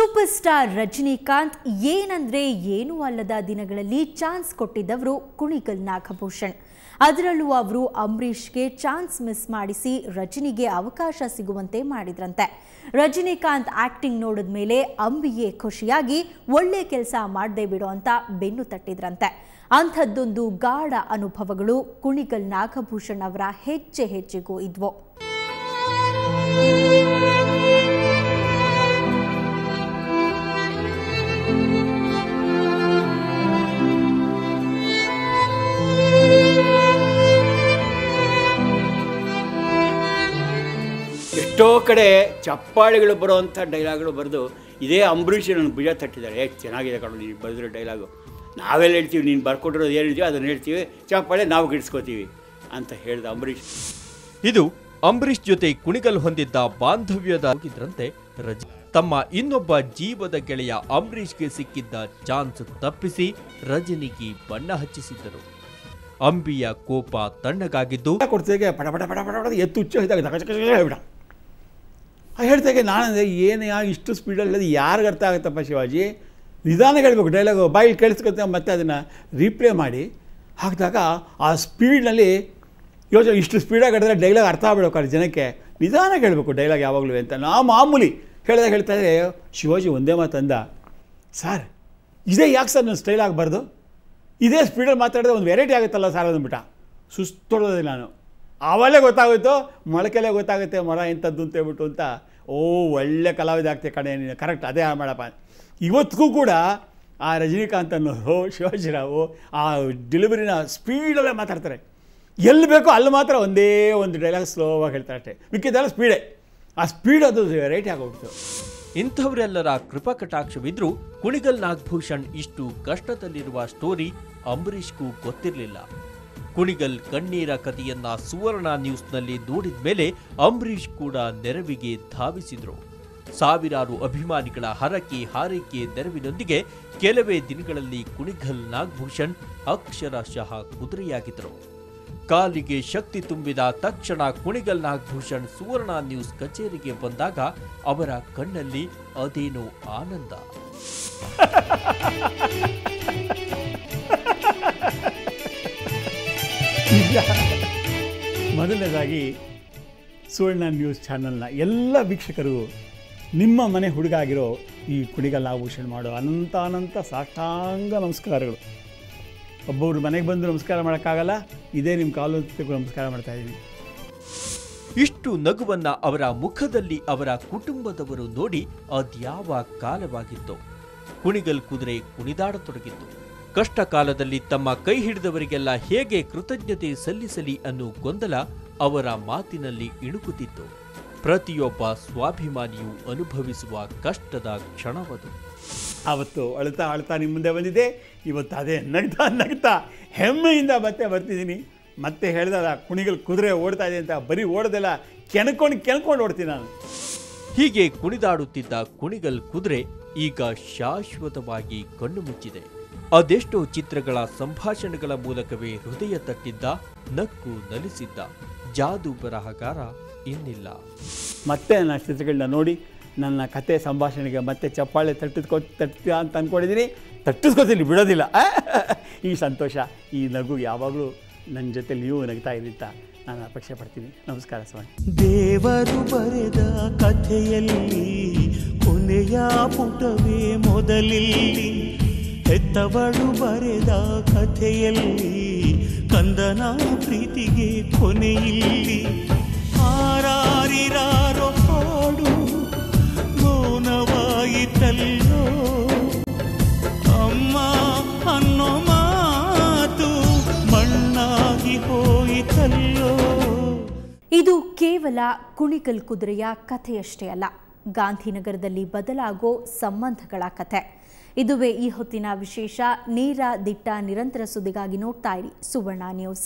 Super star Rajinikanth ಏನಂದ್ರೆ ಏನೂ ಅಲ್ಲದ ದಿನಗಳಲ್ಲಿ ಚಾನ್ಸ್ ಕೊಟ್ಟಿದ್ದವರು ಕುಣಿಗಲ್ ನಾಗಭೂಷಣ್. ಅದರಲ್ಲೂ ಅವರು ಅಂಬರೀಶ್ಗೆ ಚಾನ್ಸ್ ಮಿಸ್ ಮಾಡಿಸಿ ರಜನಿಗೆ ಅವಕಾಶ ಸಿಗುವಂತೆ ಮಾಡಿದ್ರಂತೆ. ರಜನಿಕಾಂತ್ ಆಕ್ಟಿಂಗ್ ನೋಡಿದ ಮೇಲೆ ಅಂಬಿಯೇ ಖುಷಿಯಾಗಿ ಒಳ್ಳೆ ಕೆಲಸ ಮಾಡದೆ ಬಿಡೋ ಅಂತ ಬೆನ್ನು ತಟ್ಟಿದ್ರಂತೆ. ಅಂಥದ್ದೊಂದು ಗಾಢ ಅನುಭವಗಳು ಕುಣಿಗಲ್ ನಾಗಭೂಷಣ್ ಅವರ ಹೆಜ್ಜೆ ಹೆಜ್ಜೆಗೂ ಇದ್ವು. ಎಷ್ಟೋ ಕಡೆ ಚಪ್ಪಾಳಿಗಳು ಬರುವಂಥ ಡೈಲಾಗ್ಗಳು ಬರೆದು ಇದೇ ಅಂಬರೀಷ್ ನನ್ನ ಭುಜ ತಟ್ಟಿದ್ದಾರೆ. ಏ ಚೆನ್ನಾಗಿದೆ ಕಣೋ ನೀನು ಬರೆದಿರೋ ಡೈಲಾಗು. ನಾವೆಲ್ಲ ಹೇಳ್ತೀವಿ ನೀನು ಬರ್ಕೊಟ್ಟಿರೋದು ಏನು ಹೇಳ್ತೀವಿ ಅದನ್ನು ಹೇಳ್ತೀವಿ. ಚಪ್ಪಾಳೆ ನಾವು ಗಿಡಿಸ್ಕೋತೀವಿ ಅಂತ ಹೇಳಿದ ಅಂಬರೀಷ್. ಇದು ಅಂಬರೀಷ್ ಜೊತೆ ಕುಣಿಗಲ್ ಹೊಂದಿದ್ದ ಬಾಂಧವ್ಯದ ಹೋಗಿದ್ರಂತೆ ರಜ. ತಮ್ಮ ಇನ್ನೊಬ್ಬ ಜೀವದ ಗೆಳೆಯ ಅಂಬರೀಷ್ಗೆ ಸಿಕ್ಕಿದ್ದ ಚಾನ್ಸ್ ತಪ್ಪಿಸಿ ರಜನಿಗೆ ಬಣ್ಣ ಹಚ್ಚಿಸಿದ್ದರು. ಅಂಬಿಯ ಕೋಪ ತಣ್ಣಗಾಗಿದ್ದು ಕೊಡ್ತೇವೆ ಪಡ ಪಡ ಪಟ ಪಟ ಎತ್ತು ಹುಚ್ಚು ಹೇಳ್ತಾಗೆ ನಾನಂದರೆ ಏನು ಯಾ ಇಷ್ಟು ಸ್ಪೀಡಲ್ಲಿ ಯಾರಿಗೆ ಅರ್ಥ ಆಗುತ್ತಪ್ಪ ಶಿವಾಜಿ? ನಿಧಾನ ಹೇಳ್ಬೇಕು ಡೈಲಾಗು ಬಾಯಿಲ್ ಕೇಳಿಸ್ಕೊತ ಮತ್ತೆ ಅದನ್ನು ರೀಪ್ಲೇ ಮಾಡಿ. ಹಾಕಿದಾಗ ಆ ಸ್ಪೀಡ್ನಲ್ಲಿ ಯೋಚನೆ, ಇಷ್ಟು ಸ್ಪೀಡಾಗಿ ಹೇಳಿದ್ರೆ ಡೈಲಾಗ್ ಅರ್ಥ ಆಗಬೇಕು ಅಲ್ಲಿ ಜನಕ್ಕೆ ನಿಧಾನ ಹೇಳಬೇಕು ಡೈಲಾಗ್ ಯಾವಾಗಲೂ ಅಂತ. ನಾ ಮಾಮೂಲಿ ಹೇಳಿದಾಗ ಹೇಳ್ತಾ ಇದ್ರೆ, ಶಿವಾಜಿ ಒಂದೇ ಮಾತಂದ ಅಂದ, ಸರ್, ಇದೇ ಯಾಕೆ ಸರ್ ನನ್ನ ಸ್ಟೈಲ್ ಆಗಬಾರ್ದು? ಇದೇ ಸ್ಪೀಡಲ್ಲಿ ಮಾತಾಡಿದ್ರೆ ಒಂದು ವೆರೈಟಿ ಆಗುತ್ತಲ್ಲ ಸರ್ ಅಂದ್ಬಿಟ್ಟ. ಸುಸ್ತೊಡೋದೆ ನಾನು. ಆವಲ್ಲೇ ಗೊತ್ತಾಗುತ್ತೋ ಮೊಳಕೆಲೇ ಗೊತ್ತಾಗುತ್ತೆ ಮರ ಇಂಥದ್ದು ಅಂತ ಹೇಳ್ಬಿಟ್ಟು ಅಂತ. ಓ, ಒಳ್ಳೆ ಕಲಾವಿದ ಆಗ್ತೀಯ ಕಣೆ ನೀನು. ಕರೆಕ್ಟ್ ಅದೇ ಮಾಡಪ್ಪ. ಇವತ್ತಿಗೂ ಕೂಡ ಆ ರಜನಿಕಾಂತ್ ಅನ್ನೋರು ಶಿವಾಜಿರಾವು ಆ ಡೆಲಿವರಿನ ಸ್ಪೀಡಲ್ಲೇ ಮಾತಾಡ್ತಾರೆ. ಎಲ್ಲಿ ಬೇಕೋ ಅಲ್ಲಿ ಮಾತ್ರ ಒಂದೇ ಒಂದು ಡೈಲಾಗ್ ಸ್ಲೋವಾಗಿ ಹೇಳ್ತಾರೆ ಅಷ್ಟೇ. ಮಿಕ್ಕಿದ್ದೆಲ್ಲ ಸ್ಪೀಡೇ ಆ ಸ್ಪೀಡ್ ಅದು ವೆರೈಟಿ ಆಗೋಗ್ಬಿಡ್ತು. ಇಂಥವರೆಲ್ಲರ ಕೃಪಾ ಕಟಾಕ್ಷವಿದ್ರೂ ಕುಣಿಗಲ್ ನಾಗಭೂಷಣ್ ಇಷ್ಟು ಕಷ್ಟದಲ್ಲಿರುವ ಸ್ಟೋರಿ ಅಂಬರೀಷ್ಗೂ ಗೊತ್ತಿರಲಿಲ್ಲ. ಕುಣಿಗಲ್ ಕಣ್ಣೀರ ಕಥೆಯನ್ನ ಸುವರ್ಣ ನ್ಯೂಸ್ನಲ್ಲಿ ನೋಡಿದ ಮೇಲೆ ಅಂಬರೀಷ್ ಕೂಡ ನೆರವಿಗೆ ಧಾವಿಸಿದರು. ಸಾವಿರಾರು ಅಭಿಮಾನಿಗಳ ಹರಕೆ ಹಾರೈಕೆ ನೆರವಿನೊಂದಿಗೆ ಕೆಲವೇ ದಿನಗಳಲ್ಲಿ ಕುಣಿಗಲ್ ನಾಗಭೂಷಣ್ ಅಕ್ಷರಶಃ ಕುದುರೆಯಾಗಿದ್ದರು ಕಾಲಿಗೆ ಶಕ್ತಿ ತುಂಬಿದ ತಕ್ಷಣ ಕುಣಿಗಲ್ ನಾಗಭೂಷಣ್ ಸುವರ್ಣ ನ್ಯೂಸ್ ಕಚೇರಿಗೆ ಬಂದಾಗ ಅವರ ಕಣ್ಣಲ್ಲಿ ಅದೇನೋ ಆನಂದ. ಮೊದಲನೇದಾಗಿ ಸುವರ್ಣ ನ್ಯೂಸ್ ಚಾನಲ್ನ ಎಲ್ಲ ವೀಕ್ಷಕರು ನಿಮ್ಮ ಮನೆ ಹುಡುಗ ಆಗಿರೋ ಈ ಕುಣಿಗಲ್ ಆಭೂಷಣ ಮಾಡೋ ಅನಂತ ಅನಂತ ಸಾಷ್ಟಾಂಗ ನಮಸ್ಕಾರಗಳು. ಒಬ್ಬೊಬ್ರು ಮನೆಗೆ ಬಂದು ನಮಸ್ಕಾರ ಮಾಡೋಕ್ಕಾಗಲ್ಲ, ಇದೇ ನಿಮ್ಮ ಕಾಲು ನಮಸ್ಕಾರ ಮಾಡ್ತಾ ಇದ್ದೀನಿ. ಇಷ್ಟು ನಗುವನ್ನ ಅವರ ಮುಖದಲ್ಲಿ ಅವರ ಕುಟುಂಬದವರು ನೋಡಿ ಅದ್ಯಾವ ಕಾಲವಾಗಿತ್ತು. ಕುಣಿಗಲ್ ಕುದುರೆ ಕುಣಿದಾಡತೊಡಗಿತ್ತು. ಕಷ್ಟ ಕಾಲದಲ್ಲಿ ತಮ್ಮ ಕೈ ಹಿಡಿದವರಿಗೆಲ್ಲ ಹೇಗೆ ಕೃತಜ್ಞತೆ ಸಲ್ಲಿಸಲಿ ಅನ್ನೋ ಗೊಂದಲ ಅವರ ಮಾತಿನಲ್ಲಿ ಇಣುಕುತ್ತಿತ್ತು. ಪ್ರತಿಯೊಬ್ಬ ಸ್ವಾಭಿಮಾನಿಯು ಅನುಭವಿಸುವ ಕಷ್ಟದ ಕ್ಷಣವದು. ಅವತ್ತು ಅಳ್ತಾ ಅಳ್ತಾ ನಿಮ್ಮ ಮುಂದೆ ಬಂದಿದೆ ಇವತ್ತು ಅದೇ ನಗ್ತಾ ನಗ್ತಾ ಹೆಮ್ಮೆಯಿಂದ ಮತ್ತೆ ಬರ್ತಿದ್ದೀನಿ. ಮತ್ತೆ ಹೇಳ್ದಲ್ಲ ಕುಣಿಗಲ್ ಕುದುರೆ ಓಡ್ತಾ ಇದೆ ಅಂತ ಬರೀ ಓಡೋದೆಲ್ಲ ಕೆಣ್ಕೊಂಡು ಕೆಣ್ಕೊಂಡು ಓಡ್ತೀನಿ ನಾನು. ಹೀಗೆ ಕುಣಿದಾಡುತ್ತಿದ್ದ ಕುಣಿಗಲ್ ಕುದುರೆ ಈಗ ಶಾಶ್ವತವಾಗಿ ಕಣ್ಣು ಮುಚ್ಚಿದೆ. ಅದೆಷ್ಟೋ ಚಿತ್ರಗಳ ಸಂಭಾಷಣೆಗಳ ಮೂಲಕವೇ ಹೃದಯ ತಟ್ಟಿದ್ದ ನಕ್ಕು ನಲಿಸಿದ್ದ ಜಾದು ಬರಹಗಾರ ಇನ್ನಿಲ್ಲ. ಮತ್ತೆ ನನ್ನ ಚಿತ್ರಗಳನ್ನ ನೋಡಿ ನನ್ನ ಕತೆ ಸಂಭಾಷಣೆಗೆ ಮತ್ತೆ ಚಪ್ಪಾಳೆ ತಟ್ಟಿದ್ಕೊ ತಟ್ಟಿದ ಅಂತ ಅಂದ್ಕೊಂಡಿದ್ದೀನಿ ತಟ್ಟಿಸ್ಕೊತೀನಿ ಬಿಡೋದಿಲ್ಲ. ಈ ಸಂತೋಷ ಈ ನಗು ಯಾವಾಗಲೂ ನನ್ನ ಜೊತೆ ನೀವು ನಗ್ತಾ ಅಂತ ನಾನು ಅಪೇಕ್ಷೆ ಪಡ್ತೀನಿ. ನಮಸ್ಕಾರ ಸ್ವಾಮಿ. ದೇವರು ಬರೆದ ಕಥೆಯಲ್ಲಿ ಕೊನೆಯ ಪುಟವೇ ಮೊದಲಿಲ್ಲಿ ಹೆತ್ತವಳು ಬರೆದ ಕಥೆಯಲ್ಲಿ ಕಂದನ ಪ್ರೀತಿಗೆ ಕೊನೆಯಲ್ಲಿ ಹಾರಾರಿರಾರೋ ಹಾಡು ಮೌನವಾಯಿತಲ್ಲೋ. ಅಮ್ಮ ಅನ್ನೋ ಮಾತು ಮಣ್ಣಾಗಿ ಹೋಯಿತಲ್ಲೋ. ಇದು ಕೇವಲ ಕುಣಿಕಲ್ ಕುದುರೆಯ ಕಥೆಯಷ್ಟೇ ಅಲ್ಲ. ಗಾಂಧಿನಗರದಲ್ಲಿ ಬದಲಾಗೋ ಸಂಬಂಧಗಳ ಕಥೆ. ಇದುವೇ ಈ ಹೊತ್ತಿನ ವಿಶೇಷ ನೇರ ದಿಟ್ಟ ನಿರಂತರ ಸುದ್ದಿಗಾಗಿ ನೋಡ್ತಾ ಇರಿ ಸುವರ್ಣ ನ್ಯೂಸ್.